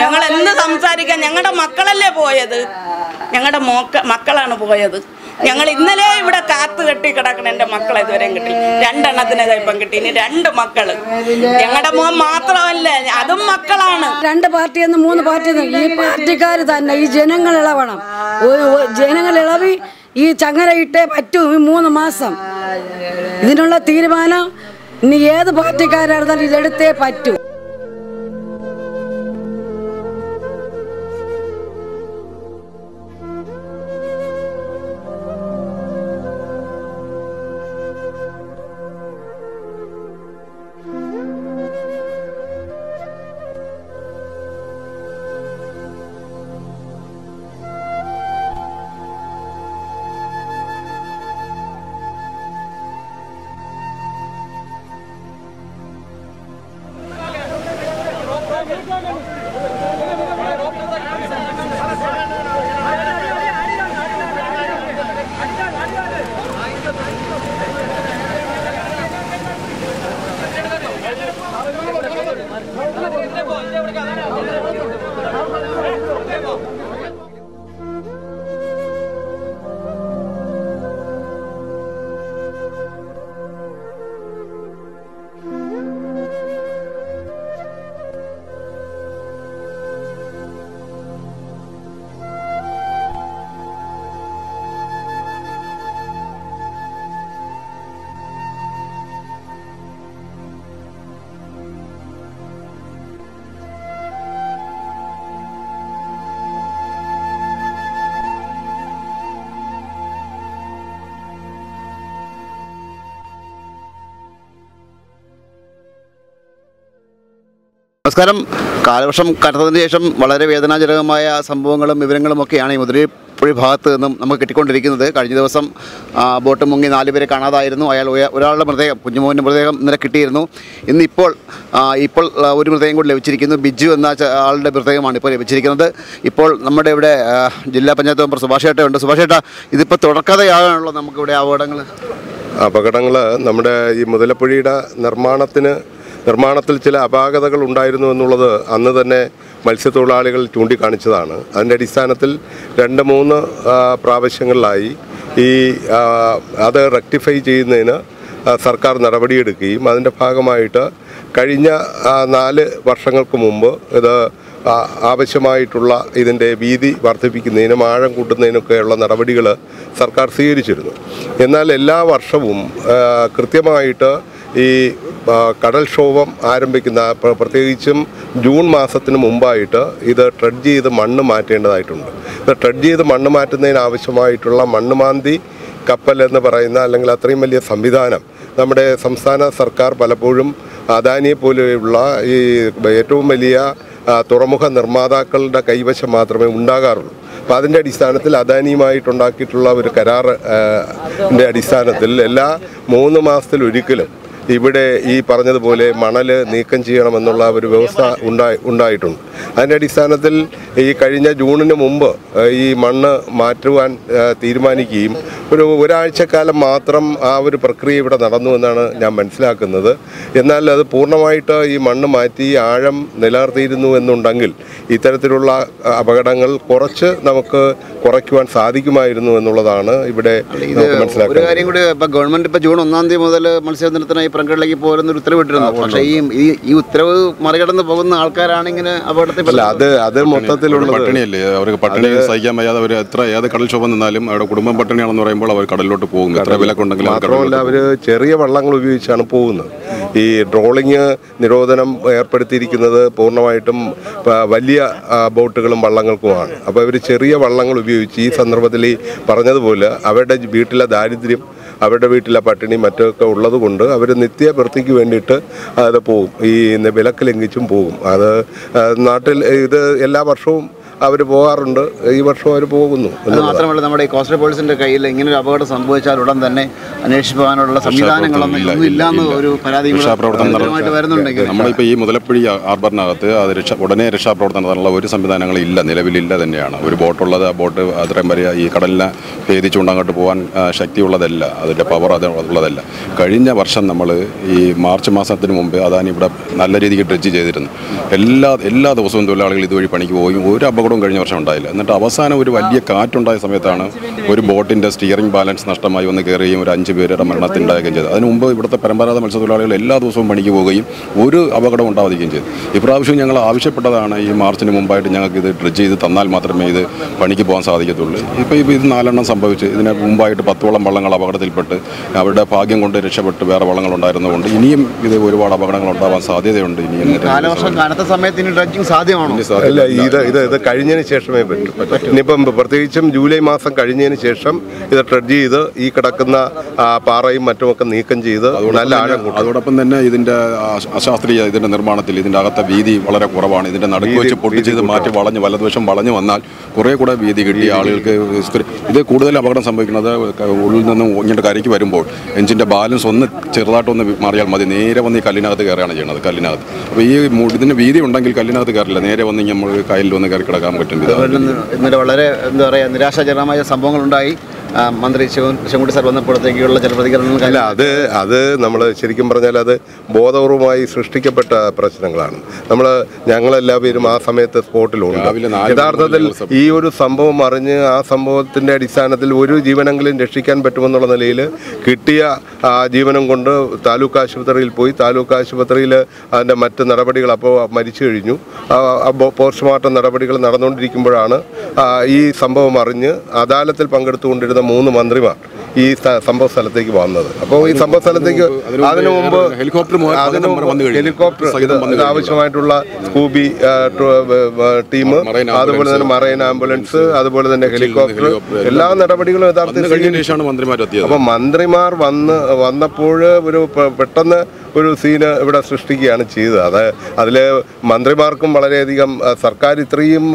ഞങ്ങൾ എന്ത് സംസാരിക്കാൻ ഞങ്ങളുടെ മക്കളല്ലേ പോയത്? ഞങ്ങളുടെ മോക്ക മക്കളാണ് പോയത്. ഞങ്ങൾ ഇന്നലെ ഇവിടെ കാത്തു കെട്ടി കിടക്കണം എന്റെ മക്കളെ ഇതുവരെയും കിട്ടി രണ്ടെണ്ണത്തിന് ഇപ്പം കിട്ടി. ഇനി രണ്ട് മക്കൾ. ഞങ്ങളുടെ മോൻ മാത്രമല്ല അതും മക്കളാണ്. രണ്ട് പാർട്ടി എന്ന് മൂന്ന് പാർട്ടി ഈ പാർട്ടിക്കാർ തന്നെ ഈ ജനങ്ങൾ ഇളവണം. ജനങ്ങൾ ഇളവി ഈ ചങ്ങല ഇട്ടേ പറ്റൂ ഈ മൂന്ന് മാസം. ഇതിനുള്ള തീരുമാനം ഇനി ഏത് പാർട്ടിക്കാരായിരുന്നാലും ഇതെടുത്തേ പറ്റൂ. നമസ്കാരം. കാലവർഷം കനത്തതിന് ശേഷം വളരെ വേദനാജനകമായ സംഭവങ്ങളും വിവരങ്ങളും ഒക്കെയാണ് ഈ മുതിരപ്പുഴി ഭാഗത്ത് നിന്നും നമുക്ക് കിട്ടിക്കൊണ്ടിരിക്കുന്നത്. കഴിഞ്ഞ ദിവസം ബോട്ട് മുങ്ങി നാലുപേരെ കാണാതായിരുന്നു. അയാൾ ഒരാളുടെ മൃതദേഹം കുഞ്ഞുമോന്റെ മൃതദേഹം ഇന്നലെ കിട്ടിയിരുന്നു. ഇന്നിപ്പോൾ ഇപ്പോൾ ഒരു മൃതദേഹം കൂടി ലഭിച്ചിരിക്കുന്നു. ബിജു എന്ന ആളുടെ മൃതദേഹമാണ് ഇപ്പോൾ ലഭിച്ചിരിക്കുന്നത്. ഇപ്പോൾ നമ്മുടെ ഇവിടെ ജില്ലാ പഞ്ചായത്ത് മെമ്പർ സുഭാഷ് ഏട്ട ഉണ്ട്. സുഭാഷ് ഏട്ട ഇതിപ്പോൾ തുടക്കതയാണല്ലോ നമുക്കിവിടെ അപകടങ്ങൾ അപകടങ്ങൾ നമ്മുടെ ഈ മുതലപ്പുഴയുടെ നിർമ്മാണത്തിന് നിർമ്മാണത്തിൽ ചില അപാകതകൾ ഉണ്ടായിരുന്നു എന്നുള്ളത് അന്ന് തന്നെ മത്സ്യത്തൊഴിലാളികൾ ചൂണ്ടിക്കാണിച്ചതാണ്. അതിന്റെ അടിസ്ഥാനത്തിൽ രണ്ട് മൂന്ന് പ്രാവശ്യങ്ങളിലായി ഈ അത് റെക്ടിഫൈ ചെയ്യുന്നതിന് സർക്കാർ നടപടിയെടുക്കുകയും അതിന്റെ ഭാഗമായിട്ട് കഴിഞ്ഞ നാല് വർഷങ്ങൾക്ക് മുമ്പ് ഇത് ആവശ്യമായിട്ടുള്ള ഇതിന്റെ വീതി വർദ്ധിപ്പിക്കുന്നതിനും ആഴം കൂട്ടുന്നതിനൊക്കെയുള്ള നടപടികൾ സർക്കാർ സ്വീകരിച്ചിരുന്നു. എന്നാൽ എല്ലാ വർഷവും കൃത്യമായിട്ട് ഈ കടൽക്ഷോഭം ആരംഭിക്കുന്ന പ്ര- പ്രത്യേകിച്ചും ജൂൺ മാസത്തിന് മുമ്പായിട്ട് ഇത് ട്രെഡ് ചെയ്ത് മണ്ണ് മാറ്റേണ്ടതായിട്ടുണ്ട്. ഇത് ട്രെഡ് ചെയ്ത് മണ്ണ് മാറ്റുന്നതിന് ആവശ്യമായിട്ടുള്ള മണ്ണ് മാന്തി കപ്പൽ എന്ന് പറയുന്ന അല്ലെങ്കിൽ അത്രയും വലിയ സംവിധാനം നമ്മുടെ സംസ്ഥാന സർക്കാർ പലപ്പോഴും അദാനിയെ പോലെയുള്ള ഈ ഏറ്റവും വലിയ തുറമുഖ നിർമ്മാതാക്കളുടെ കൈവശം മാത്രമേ ഉണ്ടാകാറുള്ളൂ. അപ്പോൾ അതിന്റെ അടിസ്ഥാനത്തിൽ അദാനിയുമായിട്ടുണ്ടാക്കിയിട്ടുള്ള ഒരു കരാറിന്റെ അടിസ്ഥാനത്തിൽ എല്ലാ മൂന്ന് മാസത്തിലൊരിക്കലും ഇവിടെ ഈ പറഞ്ഞതുപോലെ മണൽ നീക്കം ചെയ്യണമെന്നുള്ള ഒരു വ്യവസ്ഥ ഉണ്ടായി ഉണ്ടായിട്ടുണ്ട്. അതിന്റെ അടിസ്ഥാനത്തിൽ ഈ കഴിഞ്ഞ ജൂണിന് മുമ്പ് ഈ മണ്ണ് മാറ്റുവാൻ തീരുമാനിക്കുകയും ഒരു ഒരാഴ്ചക്കാലം മാത്രം ആ ഒരു പ്രക്രിയ ഇവിടെ നടന്നു എന്നാണ് ഞാൻ മനസ്സിലാക്കുന്നത്. എന്നാൽ അത് പൂർണമായിട്ട് ഈ മണ്ണ് മാറ്റി ആഴം നിലനിർത്തിയിരുന്നു എന്നുണ്ടെങ്കിൽ ഇത്തരത്തിലുള്ള അപകടങ്ങൾ കുറച്ച് നമുക്ക് കുറയ്ക്കുവാൻ സാധിക്കുമായിരുന്നു എന്നുള്ളതാണ് ഇവിടെ ഒരു മനസ്സിലാക്കുന്നത് കാര്യം കൂടി ഇപ്പൊ ഗവൺമെന്റ് ഇപ്പൊ ജൂൺ ഒന്നാം തീയതി മുതൽ മത്സ്യബന്ധനത്തിനായി പ്രങ്കടിലേക്ക് പോരുന്ന ഒരു ഉത്തരവിട്ടിരുന്നു. പക്ഷേ ഈ ഈ- ഉത്തരവ് മറികടന്ന് പോകുന്ന ആൾക്കാരാണ് ഇങ്ങനെ അപകടത്തിൽ അല്ല അത് അത് മൊത്തത്തിലുള്ള പട്ടിണിയല്ലേ? അവർക്ക് പട്ടിണി സഹിക്കാൻ വയ്യാതെ അവർ എത്ര ഏത് കടൽക്ഷോഭം നിന്നാലും അവരുടെ കുടുംബം പട്ടിണിയാണെന്ന് പറയുമ്പോൾ അവർ കടലിലോട്ട് പോകും. എത്ര വിലക്കുണ്ടെങ്കിലും അവർ മാത്രമല്ല അവർ ചെറിയ വള്ളങ്ങൾ ഉപയോഗിച്ചാണ് പോകുന്നത്. ഈ ട്രോളിങ് നിരോധനം ഏർപ്പെടുത്തിയിരിക്കുന്നത് പൂർണമായിട്ടും വലിയ ബോട്ടുകളും വള്ളങ്ങൾക്കുമാണ്. അപ്പോൾ ഇവർ ചെറിയ വള്ളങ്ങൾ ഉപയോഗിച്ച് ഈ സന്ദർഭത്തിൽ ഈ പറഞ്ഞതുപോലെ അവരുടെ വീട്ടിലെ ദാരിദ്ര്യം അവരുടെ വീട്ടിലെ പട്ടിണി മറ്റൊക്കെ ഉള്ളതുകൊണ്ട് അവർ നിത്യവൃത്തിക്ക് വേണ്ടിയിട്ട് അത് പോകും ഈ വിലക്ക് ലംഘിച്ചും പോകും അത് നാട്ടിൽ ഇത് എല്ലാ വർഷവും അവർ പോകാറുണ്ട്. ഈ വർഷം അവർ പോകുന്നു. മാത്രമല്ല നമ്മുടെ ഈ കോസ്റ്റൽ പോലീസിന്റെ കയ്യിൽ ഇങ്ങനെ ഒരു അപകടം സംഭവിച്ചാൽ ഉടൻ തന്നെ അന്വേഷിക്കാനുള്ള സംവിധാനങ്ങളൊന്നും ഇല്ല, ഒന്നും ഇല്ലാന്ന് ഒരു പരാതി വരുന്നുണ്ടെങ്കിൽ. നമ്മളിപ്പോൾ ഈ മുതലപ്പുഴി ഹാർബറിനകത്ത് അത് രക്ഷ ഉടനെ രക്ഷാപ്രവർത്തനം നടത്താനുള്ള ഒരു സംവിധാനങ്ങളും ഇല്ല. നിലവിലില്ല തന്നെയാണ്. ഒരു ബോട്ടുള്ളത് ആ ബോട്ട് അത്രയും വരെ ഈ കടലിനെ ഭേദിച്ചുകൊണ്ട് അങ്ങോട്ട് പോകാൻ ശക്തിയുള്ളതല്ല. അതിന്റെ പവർ അത് ഉള്ളതല്ല. കഴിഞ്ഞ വർഷം നമ്മൾ ഈ മാർച്ച് മാസത്തിന് മുമ്പ് അതാണ് ഇവിടെ നല്ല രീതിക്ക് ഡ്രഡ്ജ് ചെയ്തിരുന്നു എല്ലാ എല്ലാ ദിവസവും തൊഴിലാളികൾ ഇതുവഴി പണിക്ക് പോകും ഒരു അപകടവും കഴിഞ്ഞ വർഷം ഉണ്ടായില്ല. എന്നിട്ട് അവസാനം ഒരു വലിയ കാറ്റുണ്ടായ സമയത്താണ് ഒരു ബോട്ടിന്റെ സ്റ്റിയറിംഗ് ബാലൻസ് നഷ്ടമായി വന്ന് കയറുകയും ഒരു അഞ്ച് പേരുടെ മരണത്തിനുണ്ടാകുകയും ചെയ്തു. അതിന് മുമ്പ് ഇവിടുത്തെ പരമ്പരാഗത മത്സ്യത്തൊഴിലാളികൾ എല്ലാ ദിവസവും പണിക്ക് പോവുകയും ഒരു അപകടം ഉണ്ടാവാതിരിക്കുകയും ചെയ്തു. ഇപ്രാവശ്യം ഞങ്ങൾ ആവശ്യപ്പെട്ടതാണ് ഈ മാർച്ചിന് മുമ്പായിട്ട് ഞങ്ങൾക്ക് ഇത് ഡ്രിഡ്ജ് ചെയ്ത് തന്നാൽ മാത്രമേ ഇത് പണിക്ക് പോകാൻ സാധിക്കത്തുള്ളൂ. ഇപ്പോൾ ഇപ്പോൾ ഇത് നാലെണ്ണം സംഭവിച്ചു. ഇതിന് മുമ്പായിട്ട് പത്തോളം വള്ളങ്ങൾ അപകടത്തിൽപ്പെട്ട് അവരുടെ ഭാഗ്യം കൊണ്ട് രക്ഷപ്പെട്ട് വേറെ വള്ളങ്ങൾ ഉണ്ടായിരുന്നതുകൊണ്ട് ഇനിയും ഇത് ഒരുപാട് അപകടങ്ങൾ ഉണ്ടാവാൻ സാധ്യതയുണ്ട് ഇനിയും കാലവർഷം കനത്ത സമയത്ത് ഇനി ഡ്രഡ്ജിങ് സാധ്യമാണോ? ഇത് ഇത് ഇത് കഴിഞ്ഞതിന് ശേഷമേ പറ്റൂ. ഇനിയിപ്പം പ്രത്യേകിച്ചും ജൂലൈ മാസം കഴിഞ്ഞതിന് ശേഷം ഇത് ട്രെഡ് ചെയ്ത് ഈ കിടക്കുന്ന പാറയും മറ്റുമൊക്കെ നീക്കം ചെയ്ത് നല്ല ആഴം അതോടൊപ്പം തന്നെ ഇതിന്റെ അശാസ്ത്രീയ ഇതിന്റെ നിർമ്മാണത്തിൽ ഇതിന്റെ അകത്തെ വീതി വളരെ കുറവാണ്. ഇതിന്റെ നടുക്ക് വെച്ച് പൊട്ടി ചെയ്ത് മാറ്റി വളഞ്ഞ് വലതുവശം വളഞ്ഞു വന്നാൽ കുറേ കൂടെ വീതി കിട്ടി. ആളുകൾക്ക് ഇത് കൂടുതൽ അപകടം സംഭവിക്കുന്നത് ഉള്ളിൽ നിന്നും ഇങ്ങോട്ട് കരയ്ക്ക് വരുമ്പോൾ എഞ്ചിന്റെ ബാലൻസ് ഒന്ന് ചെറുതായിട്ടൊന്ന് മാറിയാൽ മതി. നേരെ വന്ന് ഈ കല്ലിനകത്ത് കയറുകയാണ് ചെയ്യുന്നത് കല്ലിനകത്ത്. അപ്പോൾ ഈ ഇതിന് വീതി ഉണ്ടെങ്കിൽ കല്ലിനകത്ത് കയറില്ല. നേരെ വന്ന് നമ്മൾ കയ്യിൽ വന്ന് കയറി കിടക്കാൻ പറ്റും. ഇന്നലെ വളരെ എന്താ പറയുക നിരാശാജനകമായ സംഭവങ്ങളുണ്ടായി. മന്ത്രി ശിവൻ ശിവൻകുട്ടി സാർ വന്നപ്പോഴത്തേക്കുള്ള ചില പ്രതികരണങ്ങൾ അല്ല അത് അത് നമ്മൾ ശരിക്കും പറഞ്ഞാൽ അത് ബോധപൂർവമായി സൃഷ്ടിക്കപ്പെട്ട പ്രശ്നങ്ങളാണ്. നമ്മൾ ഞങ്ങളെല്ലാവരും ആ സമയത്ത് സ്പോട്ടിലുണ്ട്. യഥാർത്ഥത്തിൽ ഈ ഒരു സംഭവം അറിഞ്ഞ് ആ സംഭവത്തിന്റെ അടിസ്ഥാനത്തിൽ ഒരു ജീവനെങ്കിലും രക്ഷിക്കാൻ പറ്റുമെന്നുള്ള നിലയിൽ കിട്ടിയ ആ ജീവനം കൊണ്ട് താലൂക്ക് ആശുപത്രിയിൽ പോയി താലൂക്ക് ആശുപത്രിയിൽ അതിന്റെ മറ്റ് നടപടികൾ അപ്പോൾ മരിച്ചു കഴിഞ്ഞു. പോസ്റ്റ്മോർട്ടം നടപടികൾ നടന്നുകൊണ്ടിരിക്കുമ്പോഴാണ് ഈ സംഭവം അറിഞ്ഞ് അദാലത്തിൽ പങ്കെടുത്തുകൊണ്ടിരുന്ന മൂന്ന് മന്ത്രിമാർ. ഈ സംഭവ സ്ഥലത്തേക്ക് വന്നത്. അപ്പോൾ ഈ സംഭവ സ്ഥലത്തേക്ക് അതിനു മുമ്പ് ഹെലികോപ്റ്റർ. ഹെലികോപ്റ്റർ ഇത് ആവശ്യമായിട്ടുള്ള സ്കൂബി ടു- അതുപോലെ തന്നെ മറൈൻ ആംബുലൻസ് അതുപോലെ തന്നെ ഹെലികോപ്റ്റർ എല്ലാ നടപടികളും യഥാർത്ഥത്തിൽ കഴിഞ്ഞ കഴിഞ്ഞതിന് ശേഷമാണ് മന്ത്രിമാരെത്തിയത് അപ്പൊ മന്ത്രിമാർ വന്ന് വന്നപ്പോൾ ഒരു പെട്ടെന്ന് ഒരു സീന് ഇവിടെ സൃഷ്ടിക്കുകയാണ് ചെയ്തത്. അത് അതിൽ മന്ത്രിമാർക്കും വളരെയധികം സർക്കാർ ഇത്രയും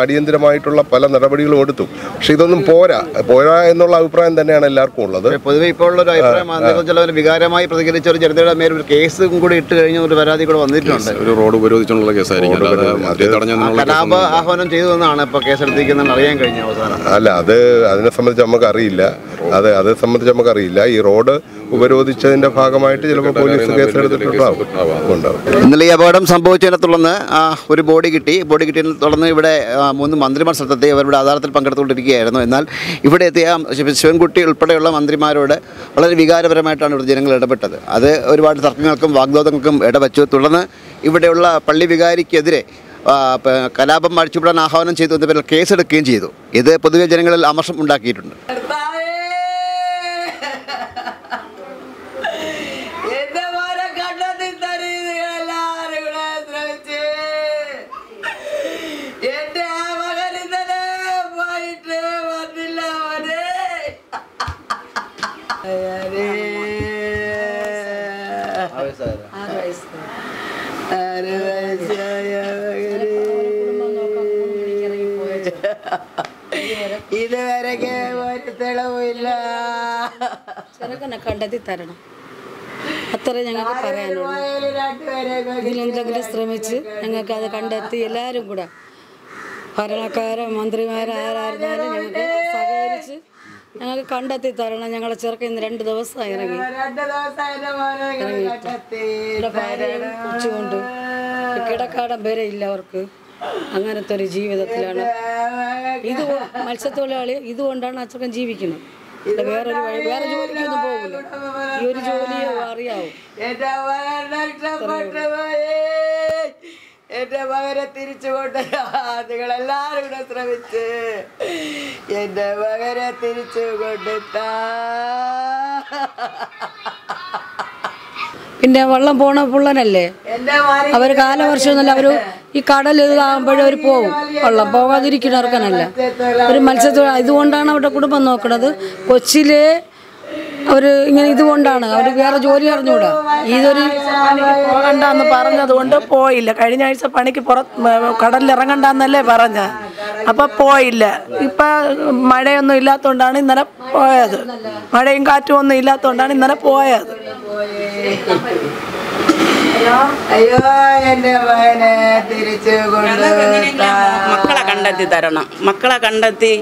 അടിയന്തിരമായിട്ടുള്ള പല നടപടികളും എടുത്തു. പക്ഷെ ഇതൊന്നും പോരാ. പോരാ എന്നുള്ള അഭിപ്രായം തന്നെയാണ് എല്ലാവർക്കും ഉള്ളത്. പൊതുവെ ഇപ്പോൾ ഉള്ള ഒരു അഭിപ്രായം വികാരമായി പ്രതികരിച്ച ഒരു ജനതയുടെ മേൽ ഒരു കേസും കൂടി ഇട്ട് കഴിഞ്ഞ ഒരു പരാതി കൂടെ വന്നിട്ടുണ്ട്. ഒരു റോഡ് ഉപരോധിച്ചുള്ള കേസായിരിക്കും. കലാപ ആഹ്വാനം ചെയ്തു എന്നാണ് ഇപ്പോൾ കേസെടുത്തിരിക്കുന്നതെന്ന് അറിയാൻ കഴിഞ്ഞ അവസാനം. അല്ല അത് അതിനെ സംബന്ധിച്ച് നമുക്ക് അറിയില്ല അത് അത് സംബന്ധിച്ച് നമുക്കറിയില്ല. ഈ റോഡ് ഉപരോധിച്ചതിന്റെ ഭാഗമായിട്ട് ചിലപ്പോൾ പോലീസ് കേസെടുത്തിട്ടുണ്ടാവും. ഉണ്ടാവും. ഇന്നലെ ഈ അപകടം സംഭവിച്ചതിനെ തുടർന്ന് ഒരു ബോഡി കിട്ടി. ബോഡി കിട്ടിയതിനെ തുടർന്ന് ഇവിടെ മൂന്ന് മന്ത്രിമാർ സ്ഥലത്തെത്തി അവരുടെ ആധാരത്തിൽ പങ്കെടുത്തുകൊണ്ടിരിക്കുകയായിരുന്നു. എന്നാൽ ഇവിടെ എത്തിയ ശിവൻകുട്ടി ഉൾപ്പെടെയുള്ള മന്ത്രിമാരോട് വളരെ വികാരപരമായിട്ടാണ് ഇവിടെ ജനങ്ങൾ ഇടപെട്ടത്. അത് ഒരുപാട് തർക്കങ്ങൾക്കും വാഗ്വാദങ്ങൾക്കും ഇടവച്ചു. തുടർന്ന് ഇവിടെയുള്ള പള്ളി വികാരിക്കെതിരെ കലാപം അഴിച്ചുവിടാൻ ആഹ്വാനം ചെയ്തു എന്ന പേരിൽ കേസെടുക്കുകയും ചെയ്തു. ഇത് പൊതുവെ ജനങ്ങളിൽ അമർഷം ഉണ്ടാക്കിയിട്ടുണ്ട്. ഇതുവരെയ്ക്ക് ഒരു തെളിവില്ല ചെറുക്കനെ കണ്ടെത്തി തരണം. അത്ര ഞങ്ങൾക്ക് പറയാനുള്ളൂ. ഇതിലെന്തെങ്കിലും ശ്രമിച്ച് ഞങ്ങൾക്ക് അത് കണ്ടെത്തി എല്ലാരും കൂടെ. ഭരണക്കാരോ മന്ത്രിമാരോ ആരായിരുന്നാലും ഞങ്ങൾക്ക് സഹകരിച്ച് ഞങ്ങൾക്ക് കണ്ടെത്തി തരണം. ഞങ്ങളെ ചെറുക്കൻ ഇന്ന് രണ്ട് ദിവസം ഇറങ്ങി. ഇവിടെ ഭാര്യയും കൊച്ചുകൊണ്ട് കിടക്കാടം വരെ ഇല്ല അവർക്ക്. അങ്ങനത്തെ ഒരു ജീവിതത്തിലാണ്. ഇത് മത്സ്യത്തൊഴിലാളി ഇതുകൊണ്ടാണ് അച്ചക്കൻ ജീവിക്കുന്നത്. വേറൊരു വേറെ ജോലിക്കൊന്നും പോകില്ല ഈ ഒരു ജോലി അറിയാവും. എന്റെ മകനെ തിരിച്ചു കൊണ്ട് നിങ്ങളെല്ലാരും കൂടെ ശ്രമിച്ച്. എന്റെ മകനെ തിരിച്ചു കൊണ്ടിട്ടാ പിന്നെ വെള്ളം പോണ പുള്ളനല്ലേ? അവർ കാലവർഷം അവർ കാലവർഷമൊന്നുമല്ല അവർ ഈ കടൽ ഇതാകുമ്പോഴേ അവർ പോകും വെള്ളം പോകാതിരിക്കണർക്കനല്ല ഒരു മത്സ്യത്തൊഴിലാളി ഇതുകൊണ്ടാണ് അവരുടെ കുടുംബം നോക്കണത്. കൊച്ചിയിലെ അവർ ഇങ്ങനെ ഇതുകൊണ്ടാണ്. അവർ വേറെ ജോലി അറിഞ്ഞുകൂടാ ഇതൊരു പോകണ്ടെന്ന് പറഞ്ഞതുകൊണ്ട് പോയില്ല. കഴിഞ്ഞ ആഴ്ച പണിക്ക് പുറ കടലിൽ ഇറങ്ങണ്ടെന്നല്ലേ പറഞ്ഞ. അപ്പം പോയില്ല. ഇപ്പം മഴയൊന്നും ഇല്ലാത്തതുകൊണ്ടാണ് ഇന്നലെ പോയത്. മഴയും കാറ്റും ഒന്നും ഇല്ലാത്തതുകൊണ്ടാണ് ഇന്നലെ പോയത്. അയ്യോ. എന്റെ മകനെ തിരിച്ചു മക്കളെ കണ്ടെത്തി തരണം. മക്കളെ കണ്ടെത്തി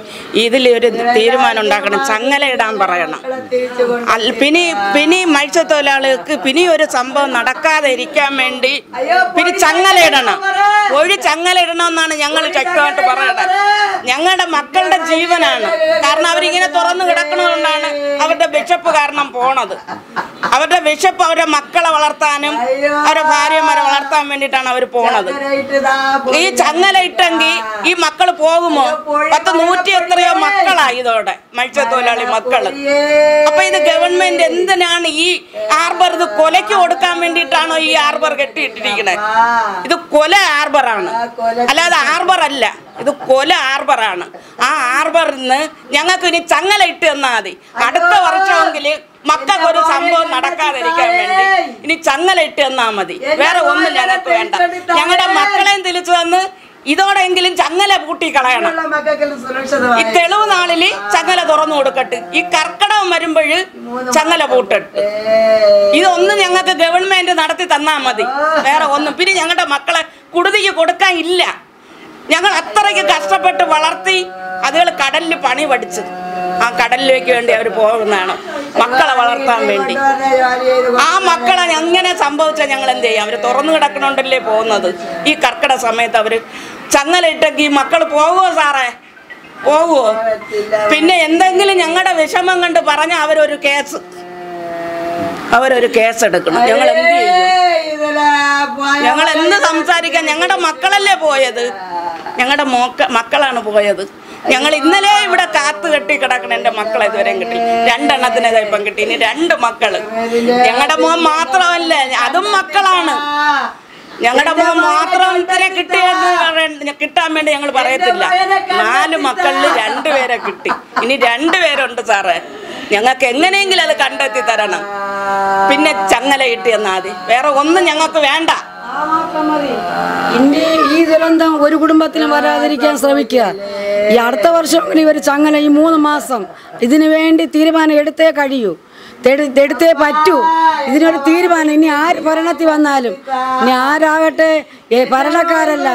ഇതിലൊരു തീരുമാനം ഉണ്ടാക്കണം. ചങ്ങല ഇടാൻ പറയണം. പിന്നെ പിന്നെ മത്സ്യത്തൊഴിലാളികൾക്ക് പിന്നെ ഒരു സംഭവം നടക്കാതെ ഇരിക്കാൻ വേണ്ടി പിന്നെ ചങ്ങല ഇടണം. ഒരു ചങ്ങല ഇടണമെന്നാണ് ഞങ്ങൾ ശക്തമായിട്ട് പറയണത്. ഞങ്ങളുടെ മക്കളുടെ ജീവനാണ്. കാരണം അവരിങ്ങനെ തുറന്നു കിടക്കുന്നതുകൊണ്ടാണ് അവരുടെ വിശപ്പ് കാരണം പോണത്. അവരുടെ വിശപ്പ് അവരുടെ മക്കളെ വളർത്താനും അവരുടെ ഭാര്യമാരെ വളർത്താൻ വേണ്ടിയിട്ടാണ് അവർ പോണത്. ഈ ചങ്ങല ഇട്ടെങ്കിൽ ഈ മക്കൾ പോകുമോ? പത്ത് നൂറ്റി എത്രയോ മക്കളായി ഇതോടെ മത്സ്യത്തൊഴിലാളി മക്കൾ. അപ്പൊ ഇത് ഗവൺമെന്റ് എന്തിനാണ് ഈ ആർബർ ഇത് കൊലയ്ക്ക് കൊടുക്കാൻ വേണ്ടിയിട്ടാണോ ഈ ആർബർ കെട്ടിയിട്ടിരിക്കണേ? ഇത് കൊല ആർബറാണ് അല്ലാതെ ആർബർ അല്ല. ഇത് കൊല ആർബറാണ് ആ ആർബറിന്ന് ഞങ്ങൾക്ക് ഇനി ചങ്ങല ഇട്ട് തന്നാൽ മതി. അടുത്ത വർഷമെങ്കിൽ മക്കൾക്ക് ഒരു സംഭവം നടക്കാതിരിക്കാൻ വേണ്ടി. ഇനി ചങ്ങല ഇട്ട് തന്നാ മതി. വേറെ ഒന്നും ഞങ്ങൾക്ക് വേണ്ട. ഞങ്ങളുടെ മക്കളെയും തിരിച്ചു തന്ന് ഇതോടെങ്കിലും ചങ്ങല പൂട്ടി കളയണം. ഈ തെളിവ് നാളിൽ ചങ്ങല തുറന്നു കൊടുക്കട്ട്. ഈ കർക്കടകം വരുമ്പോൾ ചങ്ങല പൂട്ടിട്ട്. ഇതൊന്നും ഞങ്ങൾക്ക് ഗവൺമെന്റ് നടത്തി തന്നാ മതി. വേറെ ഒന്നും. പിന്നെ ഞങ്ങളുടെ മക്കളെ കുടുതിക്ക് കൊടുക്കാൻ ഇല്ല. ഞങ്ങൾ അത്രയ്ക്ക് കഷ്ടപ്പെട്ട് വളർത്തി അതുകൾ കടലിൽ പണി പഠിച്ച് ആ കടലിലേക്ക് വേണ്ടി അവർ പോകുന്നതാണ്. മക്കളെ വളർത്താൻ വേണ്ടി. ആ മക്കളെ എങ്ങനെ സംഭവിച്ചാൽ ഞങ്ങൾ എന്ത് ചെയ്യും? അവർ തുറന്നു കിടക്കണോണ്ടല്ലേ പോകുന്നത്. ഈ കർക്കിട സമയത്ത് അവർ ചങ്ങലിട്ടെങ്കിൽ ഈ മക്കൾ പോകുമോ സാറേ? പോകുമോ പിന്നെ എന്തെങ്കിലും ഞങ്ങളുടെ വിഷമം കണ്ട് പറഞ്ഞ അവരൊരു കേസ് അവരൊരു കേസ് എടുക്കണം ഞങ്ങൾ എന്ത് ചെയ്യും? ഞങ്ങൾ എന്ത് സംസാരിക്കാൻ ഞങ്ങളുടെ മക്കളല്ലേ പോയത്? ഞങ്ങളുടെ മോക്ക മക്കളാണ് പോയത്. ഞങ്ങൾ ഇന്നലെ ഇവിടെ കാത്തു കെട്ടി കിടക്കണ എന്റെ മക്കളെ ഇതുവരെയും കിട്ടി രണ്ടെണ്ണത്തിന് ഇപ്പം കിട്ടി. ഇനി രണ്ട് മക്കൾ. ഞങ്ങളുടെ മോൻ മാത്രമല്ല അതും മക്കളാണ്. ഞങ്ങളുടെ മോൻ മാത്രം ഇത്ര കിട്ടിയെന്ന് കിട്ടാൻ വേണ്ടി ഞങ്ങൾ പറയത്തില്ല. നാല് മക്കളിൽ രണ്ടുപേരെ കിട്ടി. ഇനി രണ്ടുപേരുണ്ട് സാറേ. ഞങ്ങൾക്ക് എങ്ങനെയെങ്കിലും അത് കണ്ടെത്തി തരണം. പിന്നെ ചങ്ങല കിട്ടിയെന്നാതി വേറെ ഒന്നും ഞങ്ങൾക്ക് വേണ്ട. ഇനി ഈ ദുരന്തം ഒരു കുടുംബത്തിനും വരാതിരിക്കാൻ ശ്രമിക്കുക. ഈ അടുത്ത വർഷം ഒരു ചങ്ങല ഈ മൂന്ന് മാസം ഇതിനു വേണ്ടി തീരുമാനം എടുത്തേ കഴിയൂ. എടുത്തേ പറ്റൂ. ഇതിനൊരു തീരുമാനം. ഇനി ആര് ഭരണത്തിൽ വന്നാലും ഇനി ആരാകട്ടെ ഭരണക്കാരല്ല.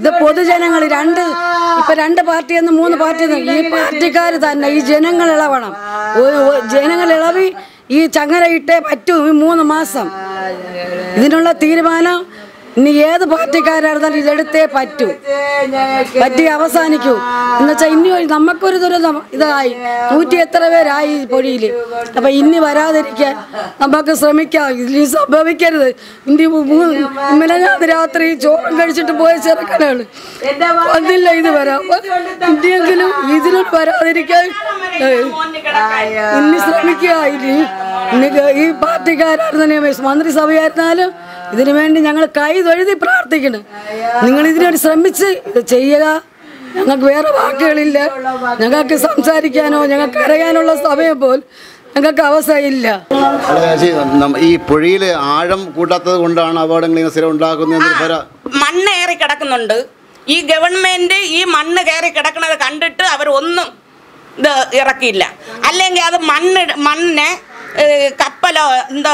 ഇത് പൊതുജനങ്ങൾ രണ്ട് ഇപ്പൊ രണ്ട് പാർട്ടി എന്ന് മൂന്ന് പാർട്ടി ഈ പാർട്ടിക്കാർ തന്നെ ഈ ജനങ്ങൾ ഇളവണം. ജനങ്ങൾ ഇളവി ഈ ചങ്ങല ഇട്ടേ പറ്റൂ ഈ മൂന്ന് മാസം. ഇതിനുള്ള തീരുമാനം ഇനി ഏത് പാർട്ടിക്കാരായിരുന്നാലും ഇതെടുത്തേ പറ്റൂ. പറ്റി അവസാനിക്കൂ. എന്നുവെച്ചാൽ ഇനി നമുക്കൊരു ദുരിതം ഇതായി. നൂറ്റി എത്ര പേരായി പൊഴിയിൽ അപ്പൊ ഇനി വരാതിരിക്കാൻ നമുക്ക് ശ്രമിക്കാം. ഇനി സംഭവിക്കരുത്. ഇനി ഇന്നലെ ഞാൻ രാത്രി ചോറും കഴിച്ചിട്ട് പോയ ചെറുക്കനാണ്. വന്നില്ല ഇത് വരാം. ഇനിയെങ്കിലും ഇതിലും വരാതിരിക്കാൻ ഇനി ശ്രമിക്കുക. ഇനി ഈ പാർട്ടിക്കാരായിരുന്നാലും മന്ത്രിസഭയായിരുന്നാലും ഇതിനു വേണ്ടി ഞങ്ങൾ കൈ തൊഴുതി പ്രാർത്ഥിക്കണം. നിങ്ങൾ ഇതിനൊരു ശ്രമിച്ച് ഇത് ചെയ്യുക ഞങ്ങൾക്ക് വേറെ വാക്കുകളില്ല. ഞങ്ങൾക്ക് സംസാരിക്കാനോ ഞങ്ങൾക്ക് അറിയാനുള്ള സമയം പോലും ഞങ്ങൾക്ക് അവസരമില്ല. ഈ പുഴയിൽ ആഴം കൂട്ടാത്തത് കൊണ്ടാണ് അപകടങ്ങൾ ഇങ്ങനെ സ്ഥിരം മണ്ണ് ഏറി കിടക്കുന്നുണ്ട്. ഈ ഗവൺമെന്റ് ഈ മണ്ണ് കയറി കിടക്കുന്നത് കണ്ടിട്ട് അവർ ഒന്നും ഇത് ഇറക്കിയില്ല. അല്ലെങ്കിൽ അത് മണ്ണ് മണ്ണിനെ ഏ, എന്താ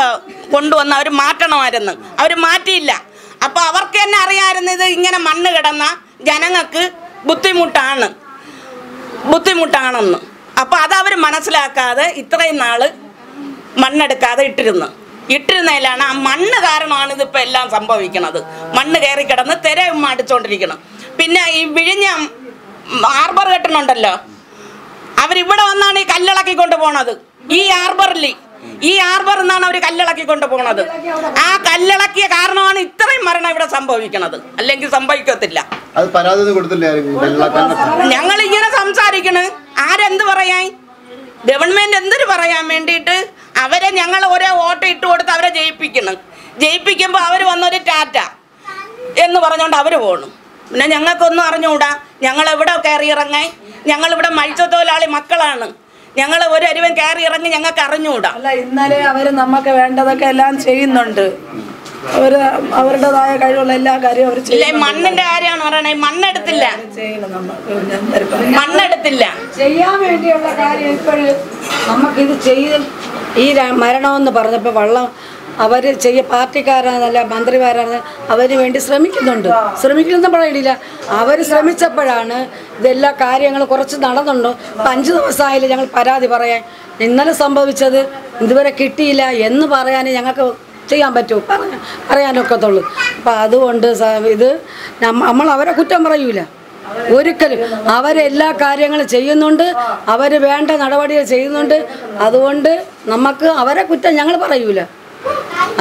കൊണ്ടുവന്ന് അവർ മാറ്റണമായിരുന്നു. അവർ മാറ്റിയില്ല. അപ്പോൾ അവർക്ക് തന്നെ അറിയാമായിരുന്നു ഇത് ഇങ്ങനെ മണ്ണ് കിടന്ന ജനങ്ങൾക്ക് ബുദ്ധിമുട്ടാണ്. ബുദ്ധിമുട്ടാണെന്ന്. അപ്പോൾ അതവർ മനസ്സിലാക്കാതെ ഇത്രയും നാൾ മണ്ണെടുക്കാതെ ഇട്ടിരുന്നു. ഇട്ടിരുന്നതിലാണ് ആ മണ്ണ് കാരണമാണ് ഇതിപ്പോൾ എല്ലാം സംഭവിക്കുന്നത്. മണ്ണ് കയറി കിടന്ന് തിര അടിച്ചുകൊണ്ടിരിക്കണം പിന്നെ ഈ വിഴിഞ്ഞ ഹാർബർ കെട്ടണുണ്ടല്ലോ അവരിവിടെ വന്നാണ് ഈ കല്ലിളക്കി കൊണ്ടുപോകണത് ഈ ഹാർബറിൽ ഈ ആർബർ എന്നാണ് അവർ കല്ലിളക്കി കൊണ്ടുപോകുന്നത് ആ കല്ലിളക്കിയ കാരണമാണ് ഇത്രയും മരണം ഇവിടെ സംഭവിക്കുന്നത് അല്ലെങ്കിൽ സംഭവിക്കത്തില്ല. ഞങ്ങൾ ഇങ്ങനെ സംസാരിക്കണ്. ആരെന്ത് പറയാൻ? ഗവൺമെന്റ് എന്തിനു പറയാൻ വേണ്ടിയിട്ട് അവരെ ഞങ്ങൾ ഒരേ വോട്ട് ഇട്ട് കൊടുത്ത് അവരെ ജയിപ്പിക്കണം. ജയിപ്പിക്കുമ്പോൾ അവർ വന്നൊരു ടാറ്റ എന്ന് പറഞ്ഞുകൊണ്ട് അവർ പോകണം പിന്നെ ഞങ്ങൾക്കൊന്നും അറിഞ്ഞുകൂടാ ഞങ്ങൾ എവിടെ കയറി ഇറങ്ങാൻ ഞങ്ങളിവിടെ മത്സ്യത്തൊഴിലാളി മക്കളാണ്. ഞങ്ങൾ ഒരു അരുവൻ കയറി ഇറങ്ങി ഞങ്ങൾക്ക് അറിഞ്ഞുകൂടാ. അല്ല ഇന്നലെ അവർ നമുക്ക് വേണ്ടതൊക്കെ എല്ലാം ചെയ്യുന്നുണ്ട്. അവർ അവരുടേതായ കഴിവുള്ള എല്ലാ കാര്യവും അവർ ഇല്ല മണ്ണിന്റെ കാര്യമാണ് പറയണേ മണ്ണെടുത്തില്ല. മണ്ണെടുത്തില്ല. ചെയ്യാൻ വേണ്ടിയുള്ള കാര്യം ഇപ്പോഴും നമുക്കിത് ചെയ്ത് ഈ മരണമെന്ന് പറഞ്ഞപ്പോൾ വള്ളം അവർ ചെയ്യ പാർട്ടിക്കാരാണെന്നല്ല മന്ത്രിമാരാണ് അവന് വേണ്ടി ശ്രമിക്കുന്നുണ്ട്. ശ്രമിക്കുന്ന പറയണില്ല അവർ ശ്രമിച്ചപ്പോഴാണ് ഇതെല്ലാ കാര്യങ്ങളും കുറച്ച് നടന്നുണ്ടോ? അപ്പം അഞ്ച് ദിവസമായില്ല ഞങ്ങൾ പരാതി പറയാൻ. ഇന്നലെ സംഭവിച്ചത് ഇതുവരെ കിട്ടിയില്ല എന്ന് പറയാൻ ഞങ്ങൾക്ക് ചെയ്യാൻ പറ്റുമോ പറയാൻ പറയാനൊക്കത്തുള്ളൂ. അപ്പം അതുകൊണ്ട് ഇത് നമ്മൾ അവരെ കുറ്റം പറയൂല. ഒരിക്കലും. അവരെല്ലാ കാര്യങ്ങളും ചെയ്യുന്നുണ്ട്. അവർ വേണ്ട നടപടികൾ ചെയ്യുന്നുണ്ട്. അതുകൊണ്ട് നമുക്ക് അവരെ കുറ്റം ഞങ്ങൾ പറയൂല.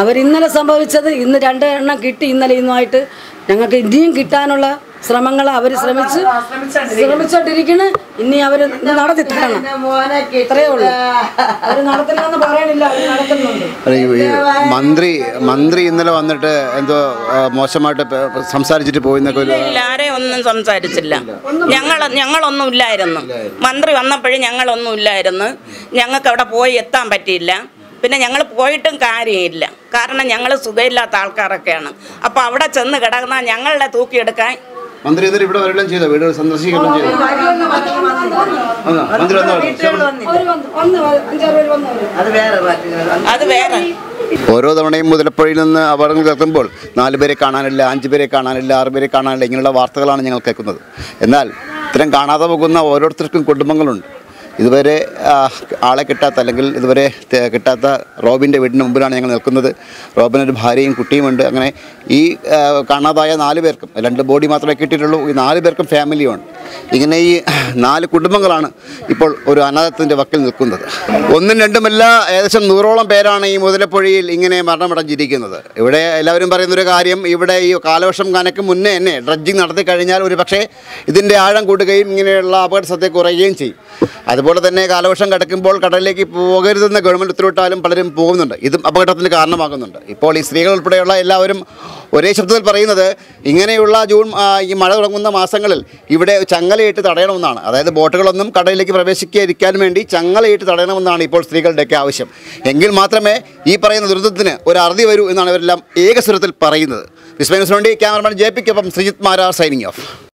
അവർ ഇന്നലെ സംഭവിച്ചത് ഇന്ന് രണ്ട് എണ്ണം കിട്ടി ഇന്നലെ ഇന്നുമായിട്ട്. ഞങ്ങൾക്ക് ഇനിയും കിട്ടാനുള്ള ശ്രമങ്ങൾ അവർ ശ്രമിച്ച് ശ്രമിച്ചോണ്ടിരിക്കണ്. ഇനി അവർ നടത്തി തരണം ഇത്രയേ ഉള്ളൂ. അവർ നടത്തില്ല എന്ന് പറയണില്ല മന്ത്രി മന്ത്രി ഇന്നലെ വന്നിട്ട് എന്തോ മോശമായിട്ട് സംസാരിച്ചിട്ട് പോയി ആരെയും ഒന്നും സംസാരിച്ചില്ല. ഞങ്ങൾ ഞങ്ങളൊന്നും ഇല്ലായിരുന്നു. മന്ത്രി വന്നപ്പോഴും ഞങ്ങളൊന്നും ഇല്ലായിരുന്നു. ഞങ്ങൾക്ക് അവിടെ പോയി എത്താൻ പറ്റിയില്ല. പിന്നെ ഞങ്ങൾ പോയിട്ടും കാര്യമില്ല. കാരണം ഞങ്ങൾ സുഖമില്ലാത്ത ആൾക്കാരൊക്കെയാണ്. അപ്പോൾ അവിടെ ചെന്ന് കിടക്കുന്ന ഞങ്ങളുടെ തൂക്കിയെടുക്കാൻ മന്ത്രി എന്നിട്ട് ഇവിടെ വരികയും ചെയ്തോ? വീട് സന്ദർശിക്കുകയും ചെയ്തു? മന്ത്രി അത് വേറെ പാർട്ടികൾ അത് വേറെ. ഓരോ തവണയും മുതലപ്പുഴയിൽ നിന്ന് അപകടങ്ങൾ കേൾക്കുമ്പോൾ നാലുപേരെ കാണാനില്ല അഞ്ച് പേരെ കാണാനില്ല ആറുപേരെ കാണാനില്ല ഇങ്ങനെയുള്ള വാർത്തകളാണ് ഞങ്ങൾ കേൾക്കുന്നത്. എന്നാൽ ഇത്തരം കാണാതെ പോകുന്ന ഓരോരുത്തർക്കും കുടുംബങ്ങളുണ്ട്. ഇതുവരെ ആളെ കിട്ടാത്ത അല്ലെങ്കിൽ ഇതുവരെ കിട്ടാത്ത റോബിന്റെ വീടിന് മുമ്പിലാണ് ഞങ്ങൾ നിൽക്കുന്നത്. റോബിനൊരു ഭാര്യയും കുട്ടിയുമുണ്ട് അങ്ങനെ ഈ കാണാതായ നാല് പേർക്കും രണ്ട് ബോഡി മാത്രമേ കിട്ടിയിട്ടുള്ളൂ. ഈ നാല് പേർക്കും ഫാമിലിയുമാണ് ഇങ്ങനെ ഈ നാല് കുടുംബങ്ങളാണ് ഇപ്പോൾ ഒരു അനാഥത്തിന്റെ വക്കിൽ നിൽക്കുന്നത്. ഒന്നും രണ്ടുമല്ല ഏകദേശം നൂറോളം പേരാണ് ഈ മുതലപ്പുഴയിൽ ഇങ്ങനെ മരണമടഞ്ഞിരിക്കുന്നത്. ഇവിടെ എല്ലാവരും പറയുന്നൊരു കാര്യം ഇവിടെ ഈ കാലവർഷം കനക്ക് മുന്നേ തന്നെ ഡ്രഡ്ജിങ് നടത്തി കഴിഞ്ഞാൽ ഒരു പക്ഷേ ഇതിന്റെ ആഴം കൂടുകയും ഇങ്ങനെയുള്ള അപകട കുറയുകയും ചെയ്യും. അതുപോലെ തന്നെ കാലവർഷം കിടക്കുമ്പോൾ കടലിലേക്ക് പോകരുതെന്ന ഗവൺമെന്റ് ഉത്തരവിട്ടാലും പലരും പോകുന്നുണ്ട്. ഇതും അപകടത്തിന് കാരണമാകുന്നുണ്ട്. ഇപ്പോൾ ഈ സ്ത്രീകൾ ഉൾപ്പെടെയുള്ള എല്ലാവരും ഒരേ ശബ്ദത്തിൽ പറയുന്നത് ഇങ്ങനെയുള്ള ജൂൺ ഈ മഴ തുടങ്ങുന്ന മാസങ്ങളിൽ ഇവിടെ ചങ്ങലയിട്ട് തടയണമെന്നാണ്. അതായത് ബോട്ടുകളൊന്നും കടലിലേക്ക് പ്രവേശിക്കാതിരിക്കാൻ വേണ്ടി ചങ്ങലയിട്ട് തടയണമെന്നാണ് ഇപ്പോൾ സ്ത്രീകളുടെയൊക്കെ ആവശ്യം. എങ്കിൽ മാത്രമേ ഈ പറയുന്ന ദുരിതത്തിന് ഒരു അറുതി വരൂ എന്നാണ് ഇവരെല്ലാം ഏകസ്വരത്തിൽ പറയുന്നത്. വിസ്മയനുസിന് വേണ്ടി ക്യാമറമാൻ ജെ പിക്കൊപ്പം ശ്രീജിത് മാരാർ സൈനിങ് ഓഫ്.